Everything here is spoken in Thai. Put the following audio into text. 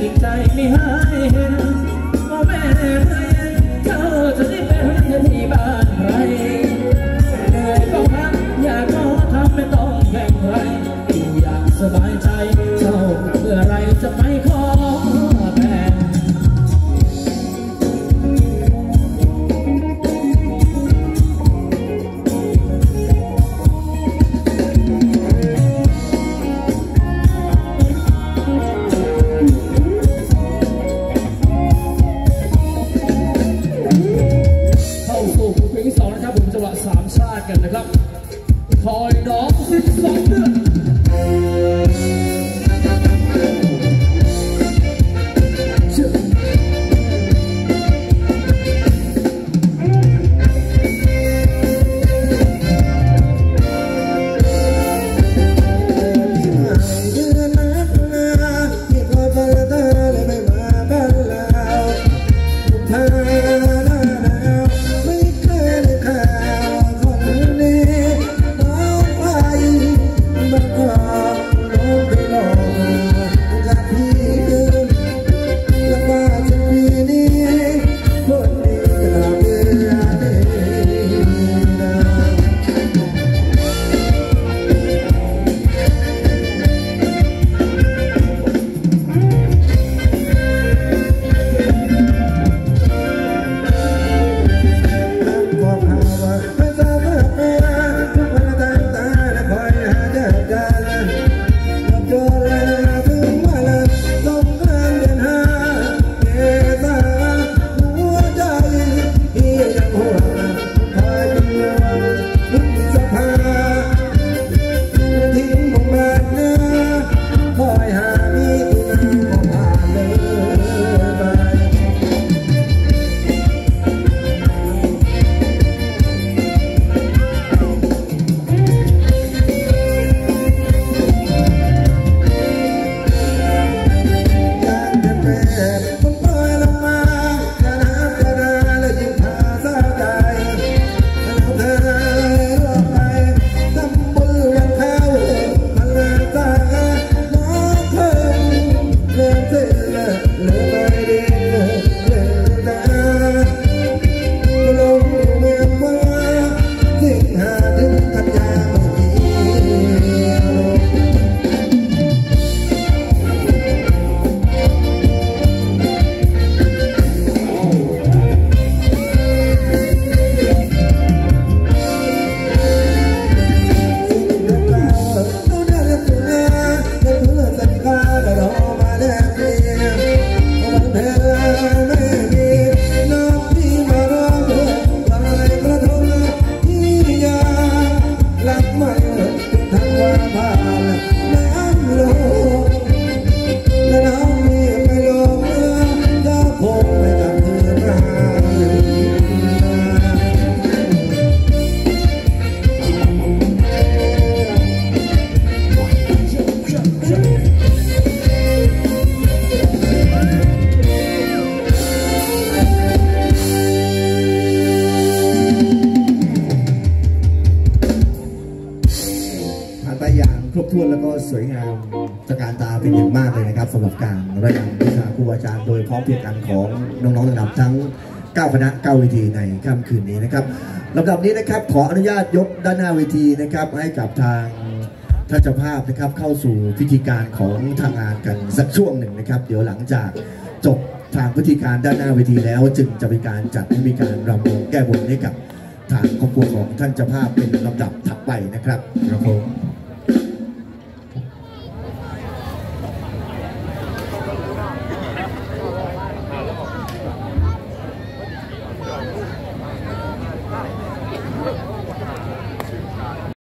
จริงใจไม่หายเห็นพ่อแม่เห็นเจ้าจะได้เป็นที่บ้านใครเหนื่อยก็พักอยากก็ทำไม่ต้องแข่งใครอยู่อย่างสบายใจ วนแล้วก็สวยงามตระการตาเป็นอย่างมากเลยนะครับสำหรับการรายงานวิชาครูอาจารย์โดยพร้อมเพียงกันของน้องๆระดับทั้ง 9 คณะ 9 เวทีในค่ำคืนนี้นะครับลำดับนี้นะครับขออนุญาตยกด้านหน้าเวทีนะครับให้กับทางท่านเจ้าภาพนะครับเข้าสู่พิธีการของทางงานกันสักช่วงหนึ่งนะครับ เดี๋ยวหลังจากจบทางพิธีการด้านหน้าเวทีแล้ว จึงจะมีการจัดให้มีการรำวงแก้บนให้กับทางครอบครัวของท่านเจ้าภาพเป็นลำดับถัดไปนะครับครับผม